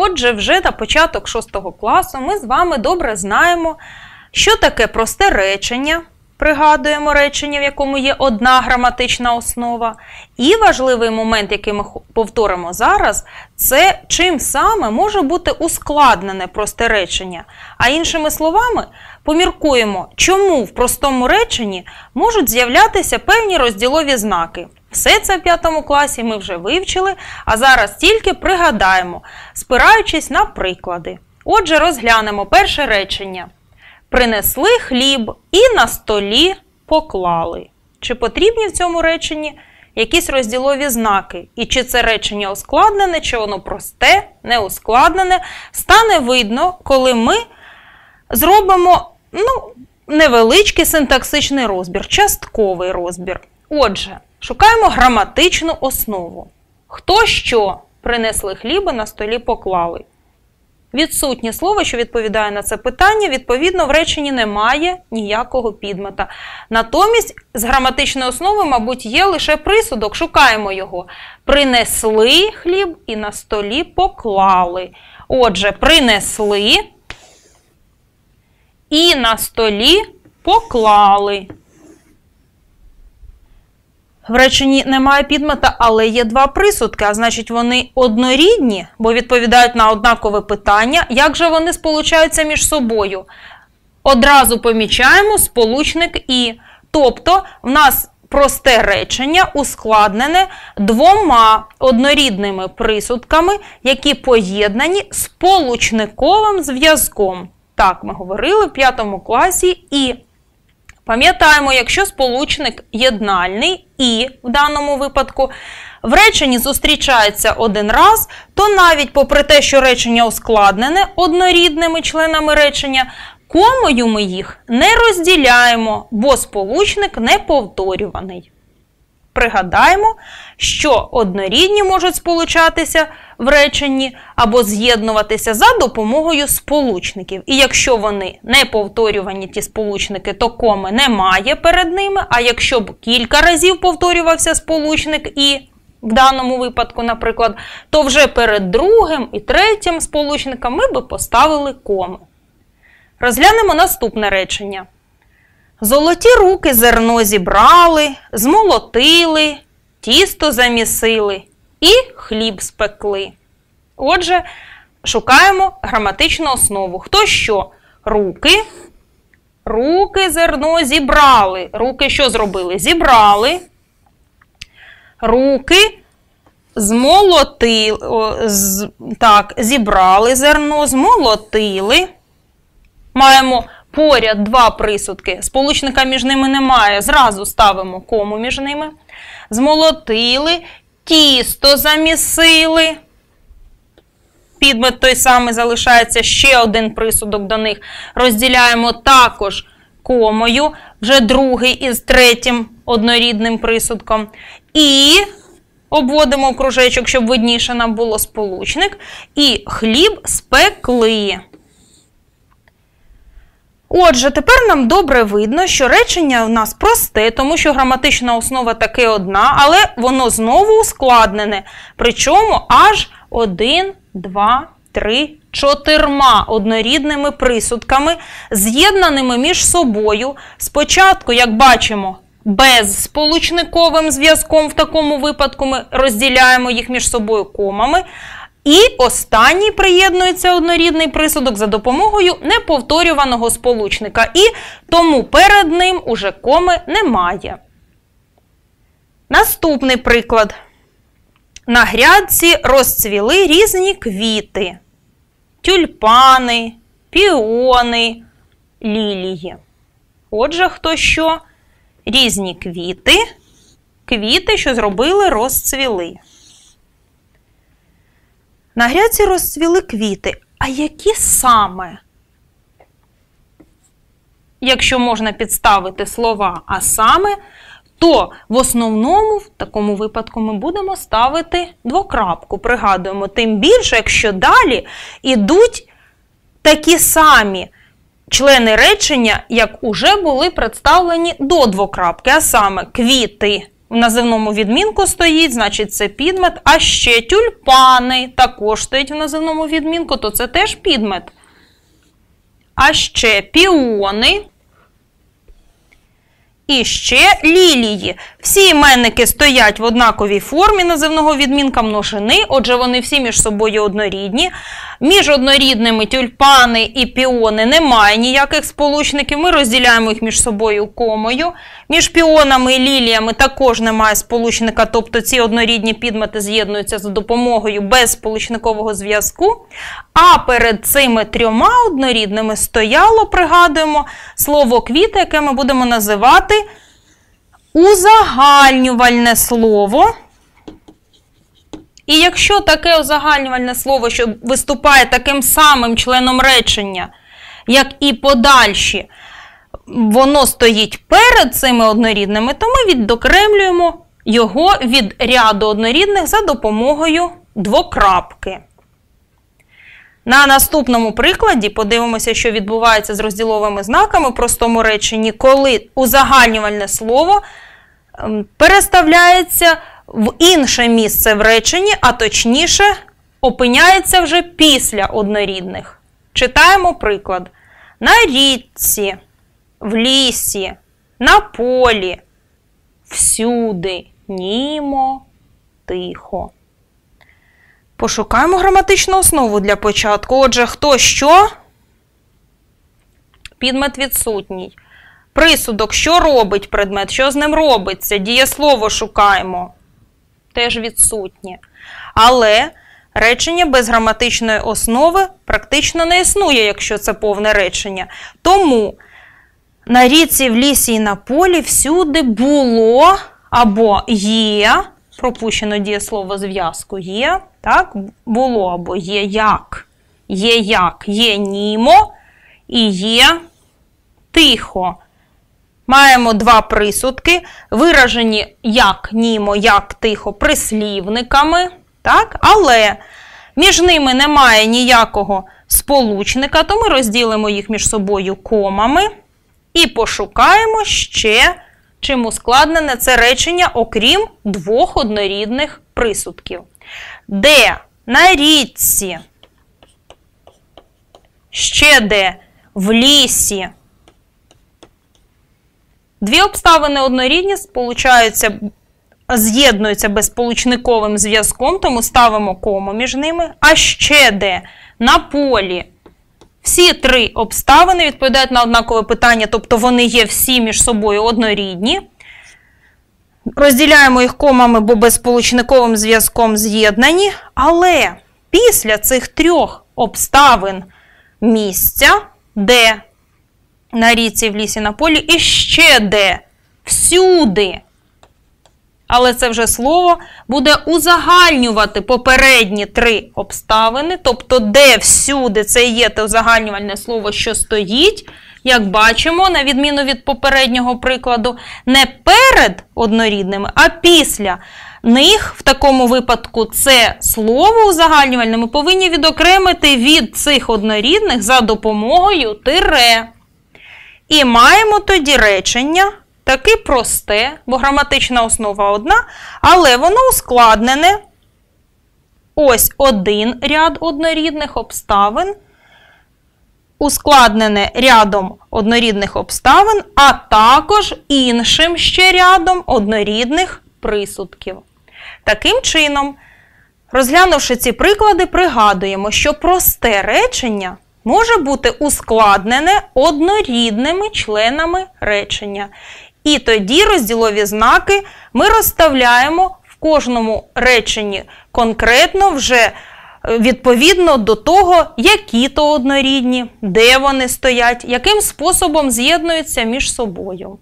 Отже, вже на початок 6 класу ми з вами добре знаємо, що таке просте речення. Пригадуємо речення, в якому є одна граматична основа. І важливий момент, який ми повторимо зараз, це чим саме може бути ускладнене просте речення. А іншими словами, поміркуємо, чому в простому реченні можуть з'являтися певні розділові знаки. Все це в п'ятому класі ми вже вивчили, а зараз тільки пригадаємо, спираючись на приклади. Отже, розглянемо перше речення. Принесли хліб і на столі поклали. Чи потрібні в цьому реченні якісь розділові знаки? І чи це речення ускладнене, чи воно просте, не ускладнене, стане видно, коли ми зробимо ну, невеличкий синтаксичний розбір, частковий розбір. Отже, шукаємо граматичну основу. Хто що принесли хліба на столі поклали? Відсутнє слово, що відповідає на це питання, відповідно, в реченні немає ніякого підмета. Натомість, з граматичної основи, мабуть, є лише присудок. Шукаємо його. Принесли хліб і на столі поклали. Отже, принесли і на столі поклали. В реченні немає підмета, але є два присудки, а значить, вони однорідні, бо відповідають на однакове питання. Як же вони сполучаються між собою? Одразу помічаємо сполучник І. Тобто, в нас просте речення ускладнене двома однорідними присудками, які поєднані сполучниковим зв'язком. Так, ми говорили в п'ятому класі і. Пам'ятаємо, якщо сполучник єднальний і в даному випадку в реченні зустрічається один раз, то навіть попри те, що речення ускладнене однорідними членами речення, комою ми їх не розділяємо, бо сполучник не повторюваний. Пригадаємо, що однорідні можуть сполучатися в реченні або з'єднуватися за допомогою сполучників. І якщо вони не повторювані, ті сполучники, то коми немає перед ними. А якщо б кілька разів повторювався сполучник і в даному випадку, наприклад, то вже перед другим і третім сполучником ми би поставили коми. Розглянемо наступне речення. Золоті руки зерно зібрали, змолотили, тісто замісили і хліб спекли. Отже, шукаємо граматичну основу. Хто що? Руки. Руки зерно зібрали. Руки що зробили? Зібрали. Руки змолотили. Так, зібрали зерно, змолотили. Маємо поряд два присудки. Сполучника між ними немає. Зразу ставимо кому між ними. Змолотили, тісто замісили. Підмет той самий залишається ще один присудок до них. Розділяємо також комою, вже другий із третім однорідним присудком. І обводимо кружечок, щоб видніше нам було сполучник. І хліб спекли. Отже, тепер нам добре видно, що речення у нас просте, тому що граматична основа таки одна, але воно знову ускладнене. Причому аж один, два, три, чотирма однорідними присудками, з'єднаними між собою. Спочатку, як бачимо, без сполучниковим зв'язком в такому випадку ми розділяємо їх між собою комами. І останній приєднується однорідний присудок за допомогою неповторюваного сполучника. І тому перед ним уже коми немає. Наступний приклад. На грядці розцвіли різні квіти, тюльпани, піони, лілії. Отже, хто що? Різні квіти, квіти, що зробили, розцвіли. На гряці розцвіли квіти. А які саме? Якщо можна підставити слова, а саме, то в основному, в такому випадку, ми будемо ставити двокрапку. Пригадуємо, тим більше, якщо далі йдуть такі самі члени речення, як уже були представлені до двокрапки, а саме квіти в називному відмінку стоїть, значить це підмет. А ще тюльпани також стоять в називному відмінку, то це теж підмет. А ще піони. І ще лілії. Всі іменники стоять в однаковій формі називного відмінка множини, отже, вони всі між собою однорідні. Між однорідними тюльпани і піони немає ніяких сполучників. Ми розділяємо їх між собою комою. Між піонами і ліліями також немає сполучника, тобто ці однорідні підмети з'єднуються за допомогою безсполучникового зв'язку. А перед цими трьома однорідними стояло, пригадуємо, слово квіти, яке ми будемо називати узагальнювальне слово. І якщо таке узагальнювальне слово, що виступає таким самим членом речення, як і подальші, воно стоїть перед цими однорідними, то ми відокремлюємо його від ряду однорідних за допомогою двокрапки. На наступному прикладі подивимося, що відбувається з розділовими знаками в простому реченні, коли узагальнювальне слово ем, переставляється в інше місце в реченні, а точніше, опиняється вже після однорідних. Читаємо приклад. На річці, в лісі, на полі, всюди, німо, тихо. Пошукаємо граматичну основу для початку. Отже, хто що? Підмет відсутній. Присудок, що робить предмет, що з ним робиться? Дієслово шукаємо. Теж відсутнє. Але речення без граматичної основи практично не існує, якщо це повне речення. Тому на ріці, в лісі і на полі всюди було або є, пропущено дієслово зв'язку є, так, було або є як, є як, є німо і є тихо. Маємо два присудки, виражені як німо, як тихо, прислівниками, так? але між ними немає ніякого сполучника, то ми розділимо їх між собою комами і пошукаємо ще, чим ускладнене це речення, окрім двох однорідних присудків. Де на річці, ще де в лісі. Дві обставини однорідні сполучаються, з'єднуються безполучниковим зв'язком, тому ставимо кому між ними. А ще де на полі. Всі три обставини відповідають на однакове питання, тобто вони є всі між собою однорідні. Розділяємо їх комами, бо безполучниковим зв'язком з'єднані. Але після цих трьох обставин місця, де на ріці в лісі на полі, і ще де всюди. Але це вже слово буде узагальнювати попередні три обставини, тобто, де всюди це є те узагальнювальне слово, що стоїть, як бачимо, на відміну від попереднього прикладу, не перед однорідними, а після них, в такому випадку, це слово узагальнювальне ми повинні відокремити від цих однорідних за допомогою тире. І маємо тоді речення, таке просте, бо граматична основа одна, але воно ускладнене. Ось один ряд однорідних обставин, ускладнене рядом однорідних обставин, а також іншим ще рядом однорідних присудків. Таким чином, розглянувши ці приклади, пригадуємо, що просте речення може бути ускладнене однорідними членами речення. І тоді розділові знаки ми розставляємо в кожному реченні конкретно вже відповідно до того, які то однорідні, де вони стоять, яким способом з'єднуються між собою.